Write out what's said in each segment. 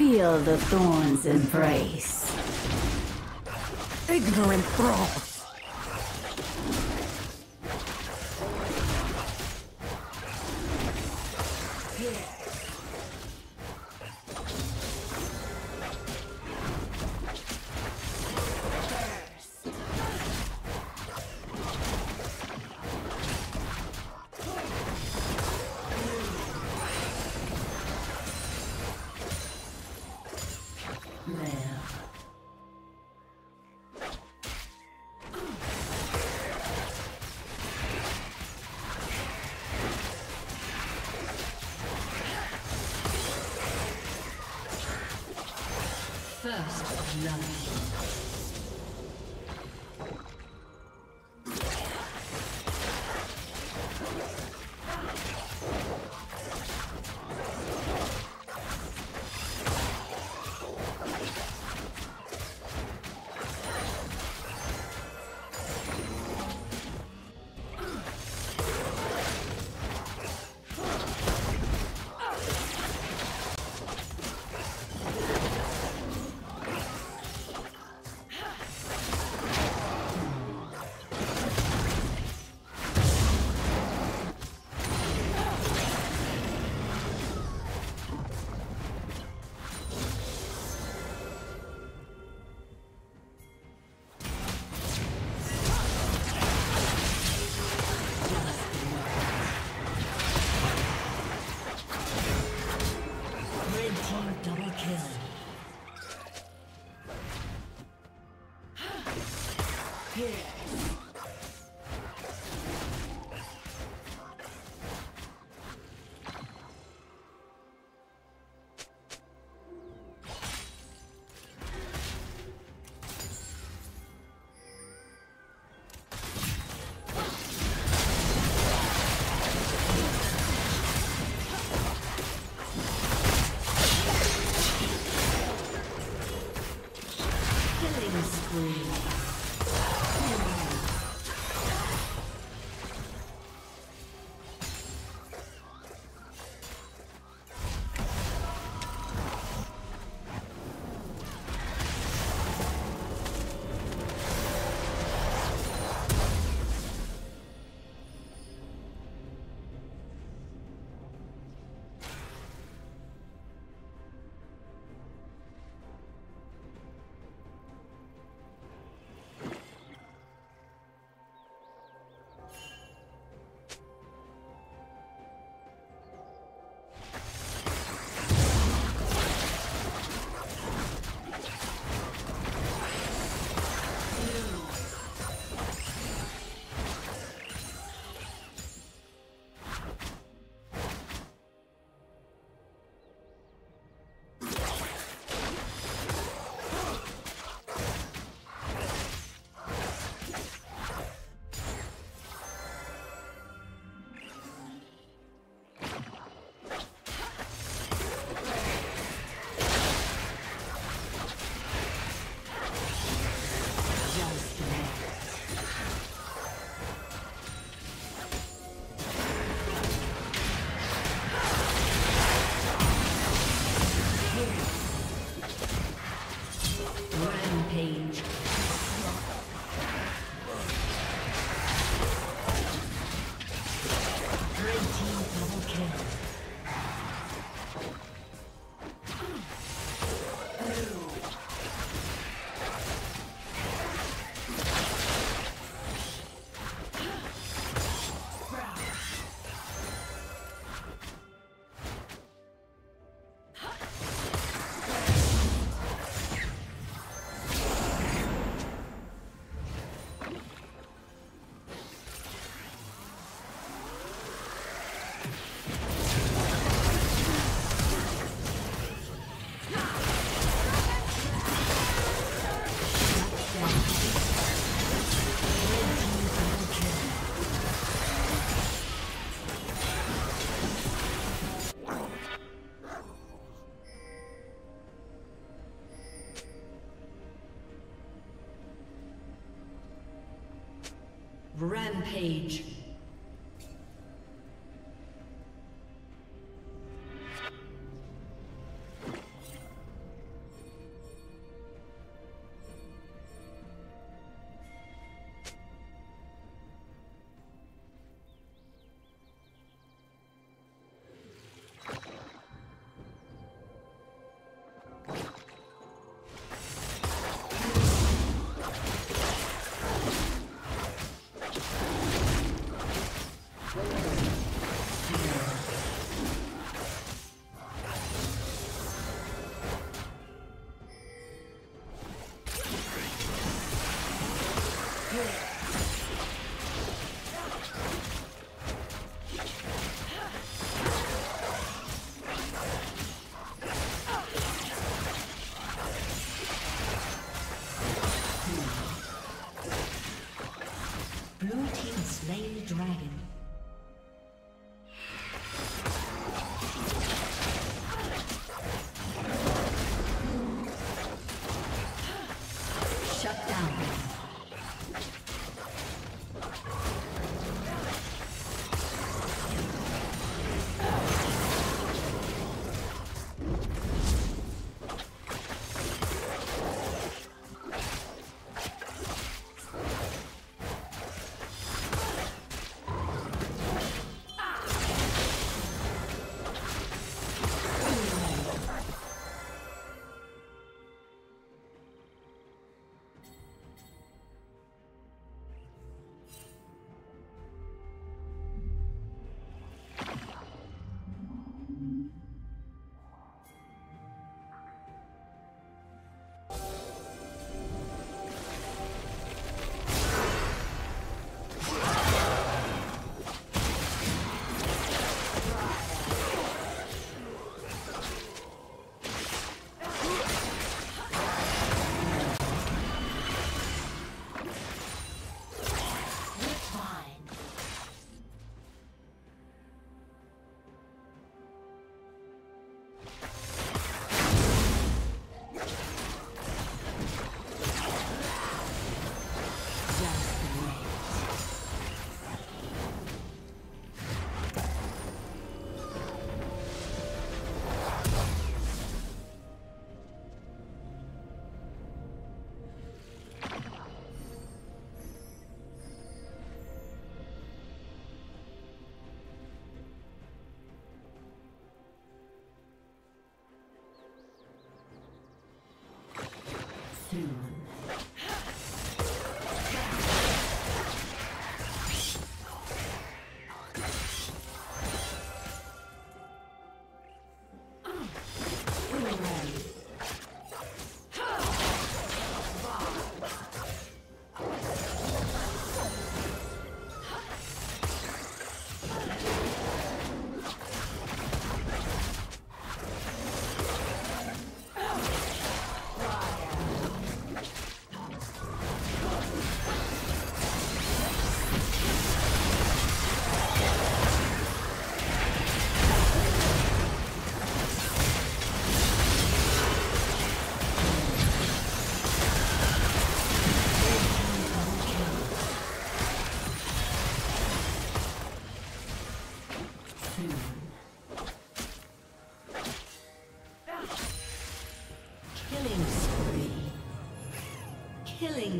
Feel the thorns embrace. Ignorant First blood. Rampage. Soon.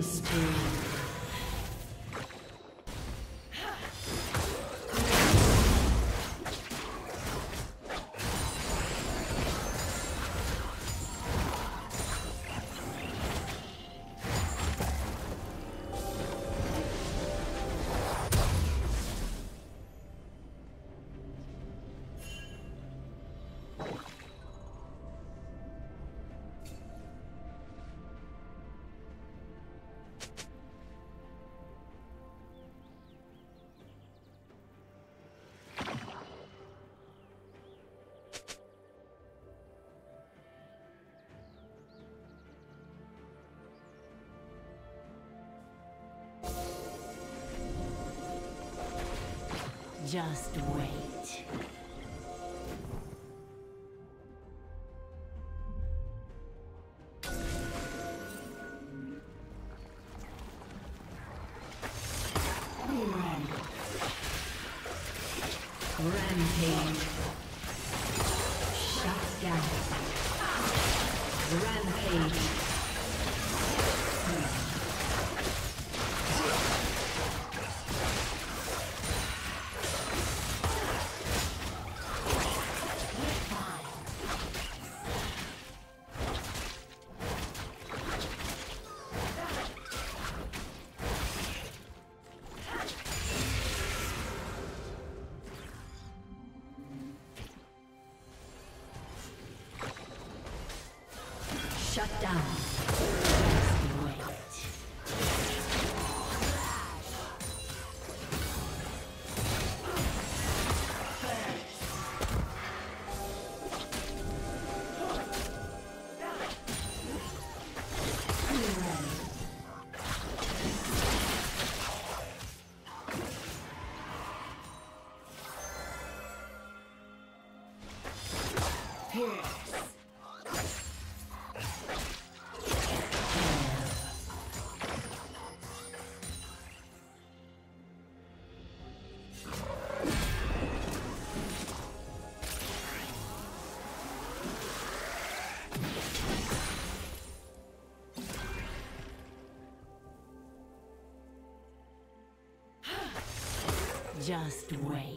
Killing spree. Just wait. Rampage. Shut down. Rampage. Down. Just wait.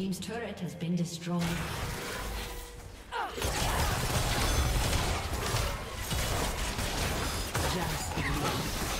Team's turret has been destroyed. Just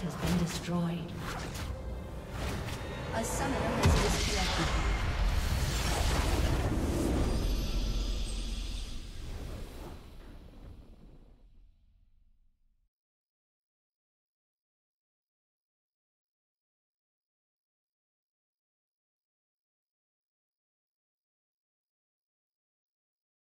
Has been destroyed. A summoner has disconnected.